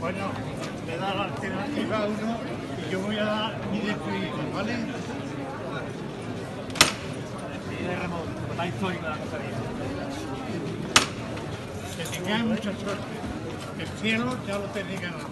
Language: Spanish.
Bueno, me da la alternativa uno y yo voy a dar mi despedida, ¿vale? De Ramón, la histórica la cosa Que tengáis mucha suerte. El cielo ya lo tenéis ganado.